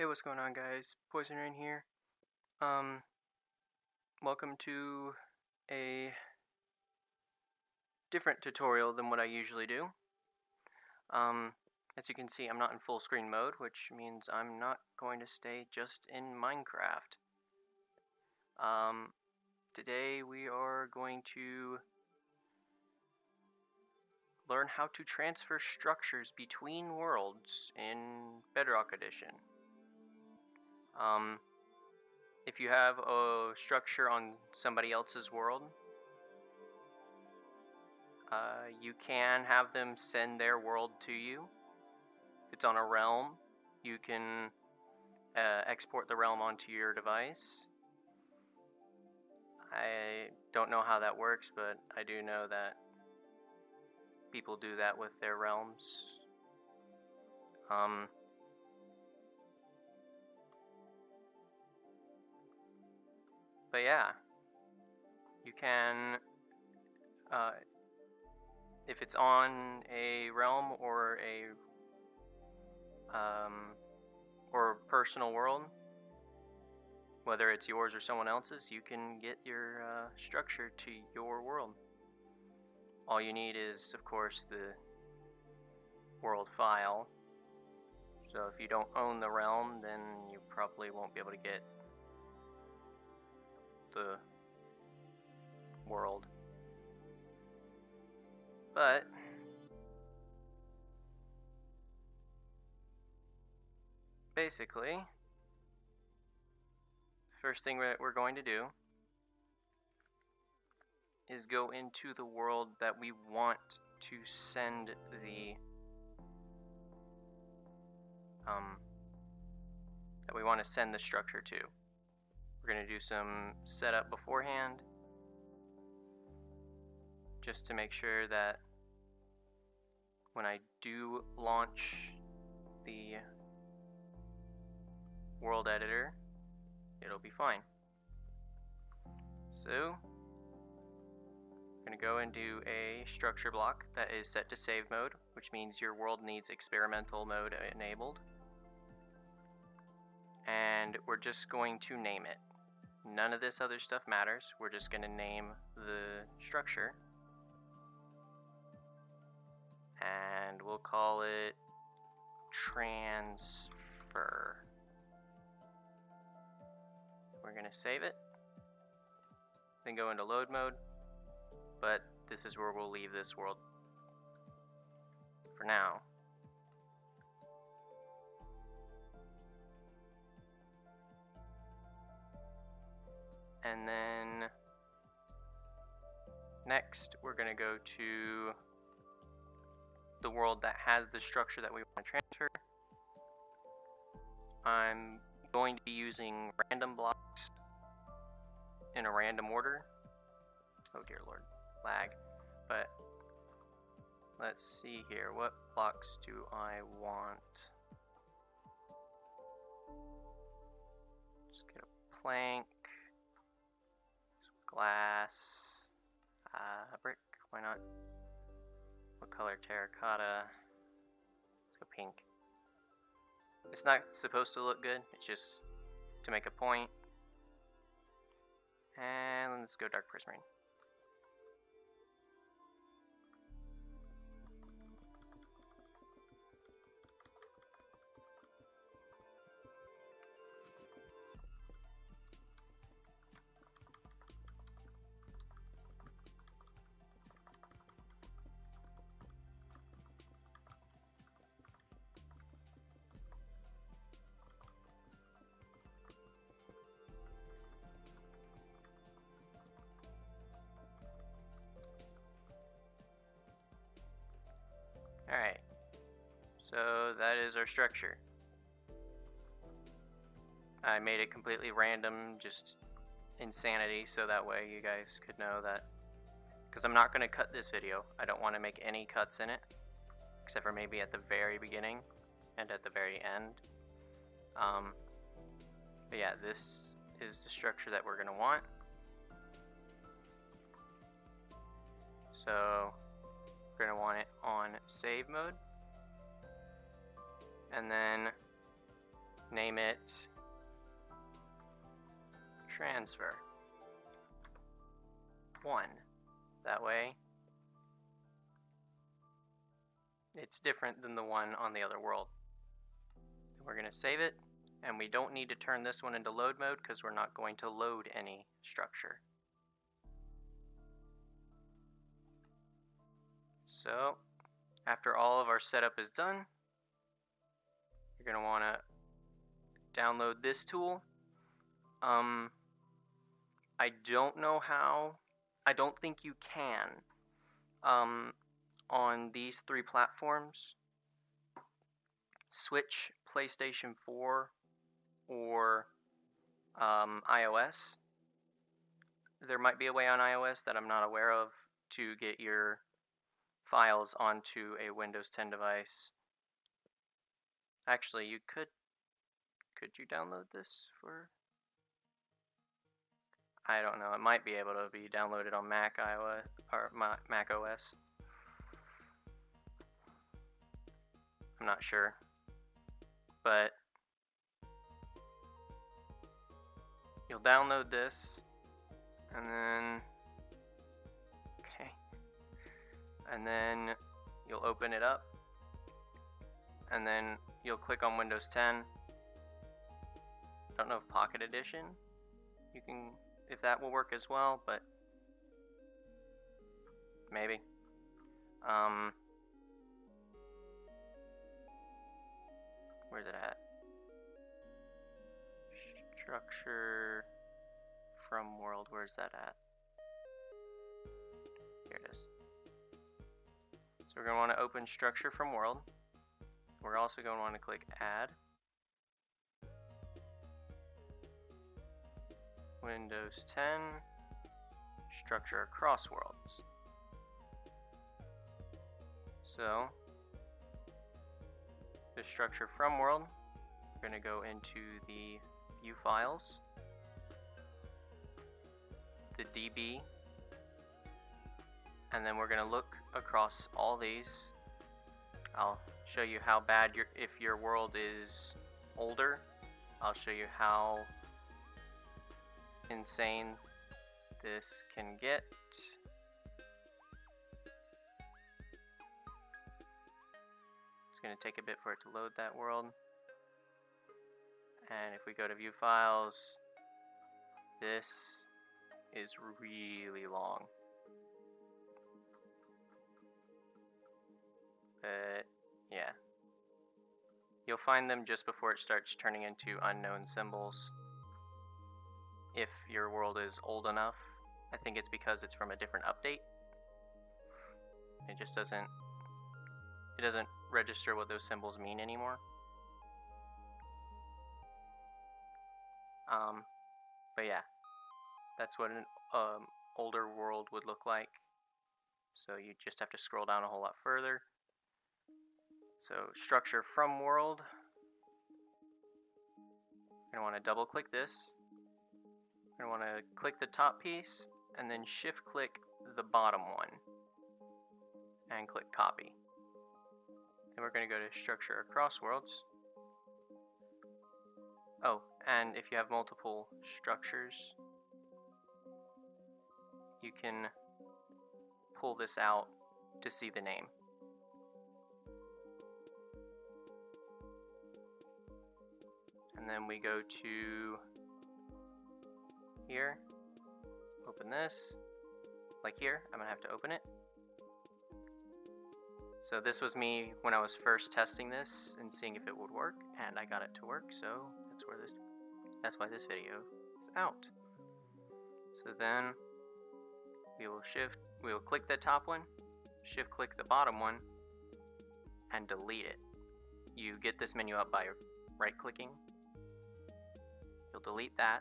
Hey, what's going on, guys? Poison Reign here. Um, welcome to a different tutorial than what I usually do. Um, as you can see, I'm not in full screen mode, which means I'm not going to stay just in Minecraft. Um, today we are going to learn how to transfer structures between worlds in Bedrock Edition. Um, if you have a structure on somebody else's world, uh, you can have them send their world to you. If it's on a realm, you can uh, export the realm onto your device. I don't know how that works, but I do know that people do that with their realms. Um, but yeah, you can, uh, if it's on a realm or a um, or personal world, whether it's yours or someone else's, you can get your uh, structure to your world. All you need is, of course, the world file. So if you don't own the realm, then you probably won't be able to get the world. But basically, first thing that we're going to do is go into the world that we want to send the um, that we want to send the structure to. Going to do some setup beforehand just to make sure that when I do launch the world editor, it'll be fine. So, I'm going to go and do a structure block that is set to save mode, which means your world needs experimental mode enabled. And we're just going to name it. None of this other stuff matters. We're just going to name the structure. And we'll call it transfer. We're going to save it. Then go into load mode. But this is where we'll leave this world for now. And then next we're going to go to the world that has the structure that we want to transfer. I'm going to be using random blocks in a random order. Oh dear lord, lag. But let's see here, what blocks do I want? Just get a plank glass, uh, brick, why not? What color? Terracotta. Let's go pink. It's not supposed to look good, it's just to make a point. And let's go dark prismarine. Our structure. I made it completely random, just insanity, so that way you guys could know that. Because I'm not going to cut this video. I don't want to make any cuts in it. Except for maybe at the very beginning and at the very end. Um, but yeah, this is the structure that we're going to want. So we're going to want it on save mode. And then name it transfer 1. That way it's different than the one on the other world. We're going to save it, and we don't need to turn this one into load mode because we're not going to load any structure. So, after all of our setup is done, you're going to want to download this tool. Um, I don't know how. I don't think you can. Um, on these three platforms Switch, PlayStation 4, or um, iOS. There might be a way on iOS that I'm not aware of to get your files onto a Windows 10 device. Actually, you could could you download this for I don't know. It might be able to be downloaded on Mac iOS or Mac OS. I'm not sure. But you'll download this and then okay. And then you'll open it up and then you'll click on Windows 10. I don't know if Pocket Edition you can if that will work as well, but maybe. Um, Where's it at? Structure from world. Where's that at? Here it is. So we're going to want to open structure from world. We're also going to want to click add. Windows 10, structure across worlds. So the structure from world. We're going to go into the view files, the DB, and then we're going to look across all these. I'll show you how bad your if your world is older. I'll show you how insane this can get. It's going to take a bit for it to load that world. And if we go to view files, this is really long. But yeah. You'll find them just before it starts turning into unknown symbols. If your world is old enough. I think it's because it's from a different update. It just doesn't it doesn't register what those symbols mean anymore. Um, but yeah, that's what an um, older world would look like. So you just have to scroll down a whole lot further. So structure from world. You're going to want to double click this. You're going to want to click the top piece and then shift click the bottom one and click copy. Then we're going to go to structure across worlds. Oh, and if you have multiple structures, you can pull this out to see the name. And then we go to here, open this, like here, I'm gonna have to open it. So this was me when I was first testing this and seeing if it would work, and I got it to work, so that's where this that's why this video is out. So then we will shift we will click the top one, shift click the bottom one, and delete it. You get this menu up by right clicking. You'll delete that,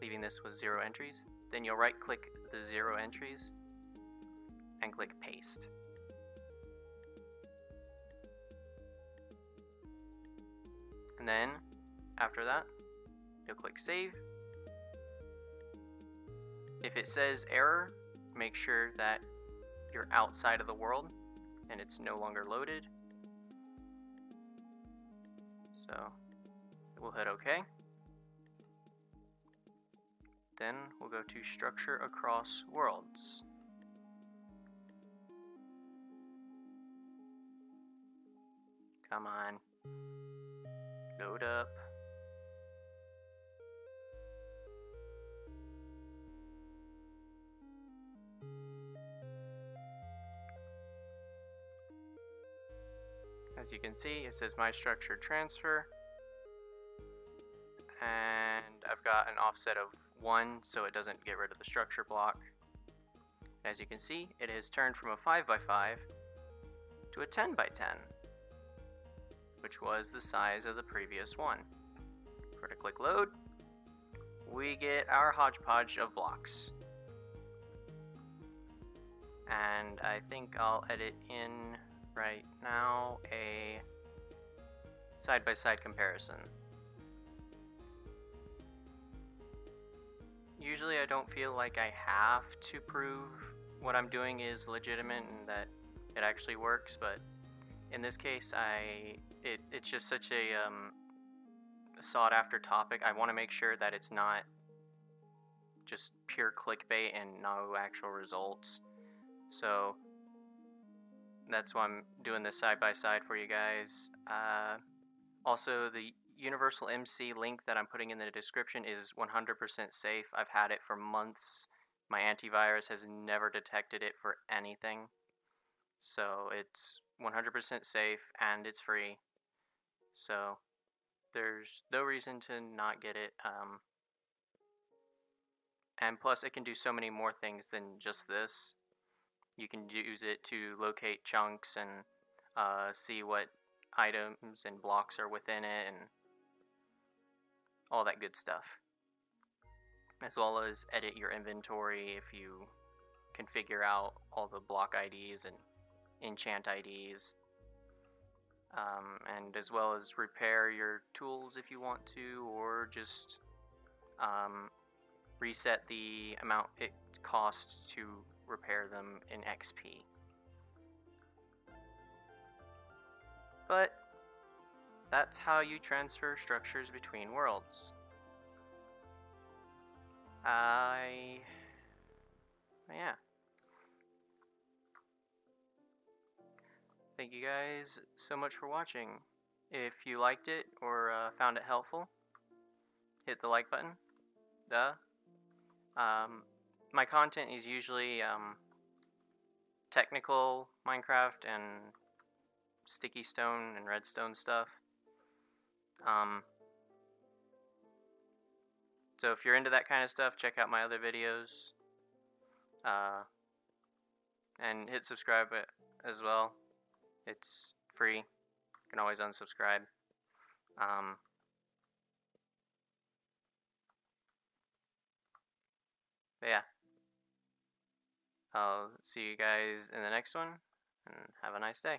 leaving this with zero entries. Then you'll right click the zero entries and click paste. And then, after that, you'll click Save. If it says error, make sure that you're outside of the world and it's no longer loaded. So, we'll hit OK. Then we'll go to Structure Across Worlds. Come on. Load up. As you can see, it says my structure transfer. And I've got an offset of 1 so it doesn't get rid of the structure block. As you can see, it has turned from a 5x5 to a 10x10, which was the size of the previous one. We're to click load, we get our hodgepodge of blocks. And I think I'll edit in right now a side-by-side -side comparison. Usually I don't feel like I have to prove what I'm doing is legitimate and that it actually works, but in this case, I it, it's just such a, um, sought after topic. I want to make sure that it's not just pure clickbait and no actual results. So that's why I'm doing this side by side for you guys. Uh, also, the Universal MC link that I'm putting in the description is 100% safe. I've had it for months. My antivirus has never detected it for anything. So it's 100% safe and it's free. So there's no reason to not get it. Um, and plus, it can do so many more things than just this. You can use it to locate chunks and uh, see what items and blocks are within it and all that good stuff. As well as edit your inventory if you can figure out all the block IDs and enchant IDs. Um, and as well as repair your tools if you want to, or just um, reset the amount it costs to repair them in XP. But that's how you transfer structures between worlds. I... yeah. Thank you guys so much for watching. If you liked it or uh, found it helpful, hit the like button. Duh. Um, my content is usually um, technical Minecraft and sticky stone and redstone stuff. Um, so if you're into that kind of stuff, check out my other videos. Uh, and hit subscribe as well. It's free. You can always unsubscribe. Um, yeah. I'll see you guys in the next one, and have a nice day.